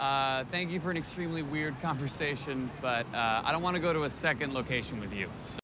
Uh, thank you for an extremely weird conversation, but uh, I don't want to go to a second location with you. So.